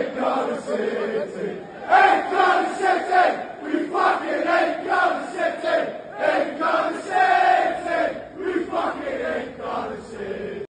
Ekran City!